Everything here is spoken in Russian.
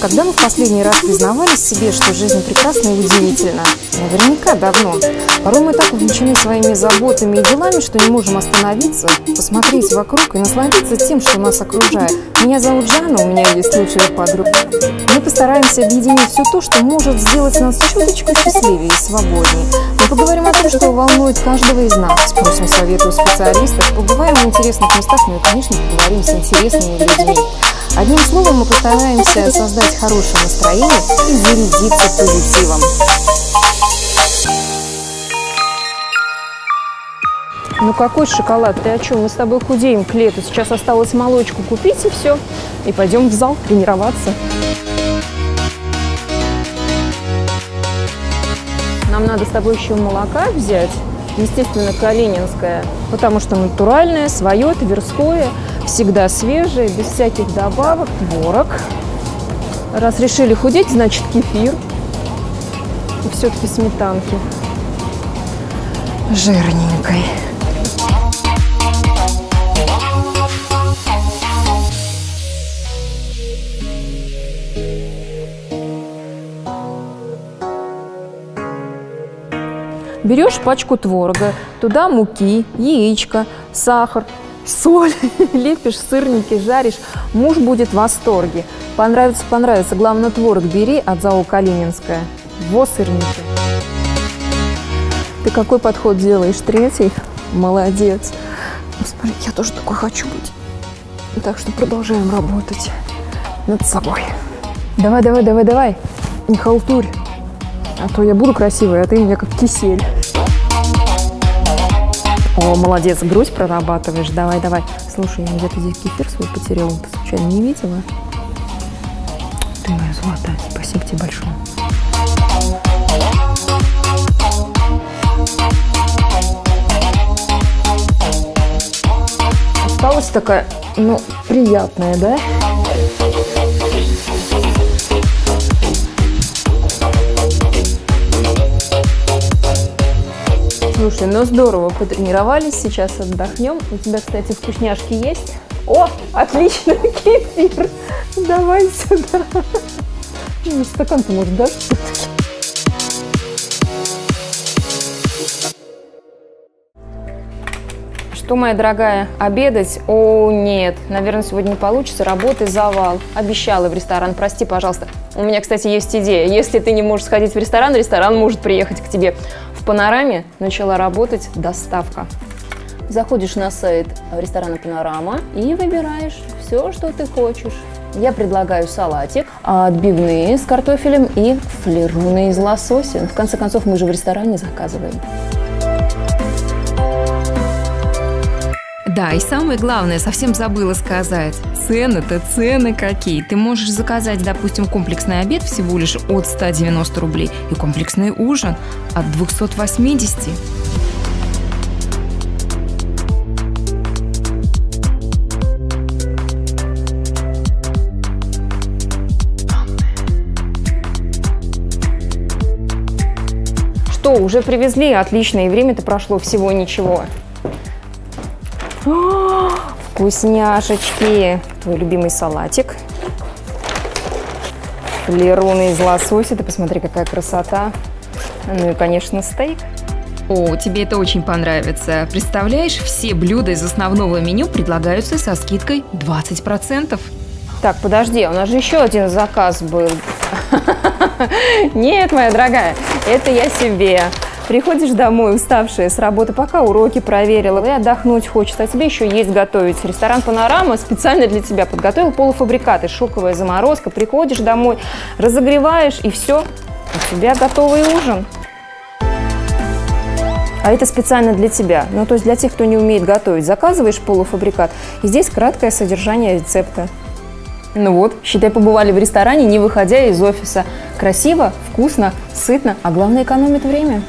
Когда мы в последний раз признавались себе, что жизнь прекрасна и удивительна? Наверняка давно. Порой мы так увлечены своими заботами и делами, что не можем остановиться, посмотреть вокруг и насладиться тем, что нас окружает. Меня зовут Жанна, у меня есть лучшая подруга. Мы постараемся объединить все то, что может сделать нас чуточку счастливее и свободнее. Мы поговорим о том, что волнует каждого из нас, спросим советы у специалистов, побываем в интересных местах, ну и, конечно, поговорим с интересными людьми. Одним словом, мы постараемся создать хорошее настроение и зарядиться позитивом. Ну какой шоколад? Ты о чем? Мы с тобой худеем к лету. Сейчас осталось молочку купить и все. И пойдем в зал тренироваться. Нам надо с тобой еще молока взять. Естественно, калининское, потому что натуральное, свое, тверское, всегда свежее, без всяких добавок, творог. Раз решили худеть, значит кефир. И все-таки сметанки. Жирненькой. Берешь пачку творога, туда муки, яичко, сахар, соль, лепишь сырники, жаришь. Муж будет в восторге. Понравится, понравится. Главное, творог бери от ЗАО «Калининская». Во сырники. Ты какой подход делаешь? Третий? Молодец. Смотри, я тоже такой хочу быть. Так что продолжаем работать над собой. Давай, давай, давай, давай. Не халтурь. А то я буду красивой, а ты мне как кисель. О, молодец, грудь прорабатываешь. Давай, давай. Слушай, я где-то здесь кефир свой потеряла. Ты случайно не видела? Ты моя золотая. Спасибо тебе большое. Осталась такая, ну, приятная, да? Слушай, ну здорово, потренировались, сейчас отдохнем. У тебя, кстати, вкусняшки есть? О, отлично, кефир. Давай сюда. Ну, стакан-то может дашь? Что, моя дорогая, обедать? О, нет, наверное, сегодня не получится, работы завал. Обещала в ресторан, прости, пожалуйста. У меня, кстати, есть идея. Если ты не можешь сходить в ресторан, ресторан может приехать к тебе. Панораме начала работать доставка. Заходишь на сайт ресторана «Панорама» и выбираешь все, что ты хочешь. Я предлагаю салатик, отбивные с картофелем и флеруны из лосося. В конце концов, мы же в ресторане заказываем. Да, и самое главное, совсем забыла сказать. Цены-то цены какие. Ты можешь заказать, допустим, комплексный обед всего лишь от 190 рублей и комплексный ужин от 280. Что, уже привезли? Отлично, и время-то прошло всего ничего. О, вкусняшечки! Твой любимый салатик. Флеруны из лосося. Ты посмотри, какая красота. Ну и, конечно, стейк. О, тебе это очень понравится. Представляешь, все блюда из основного меню предлагаются со скидкой 20%. Так, подожди, у нас же еще один заказ был. Нет, моя дорогая, это я себе. Приходишь домой уставшая с работы, пока уроки проверила, и отдохнуть хочется, а тебе еще есть готовить. Ресторан «Панорама» специально для тебя подготовил полуфабрикаты, шоковая заморозка. Приходишь домой, разогреваешь, и все, у тебя готовый ужин. А это специально для тебя. Ну, то есть для тех, кто не умеет готовить. Заказываешь полуфабрикат, и здесь краткое содержание рецепта. Ну вот, считай, побывали в ресторане, не выходя из офиса. Красиво, вкусно, сытно, а главное экономит время.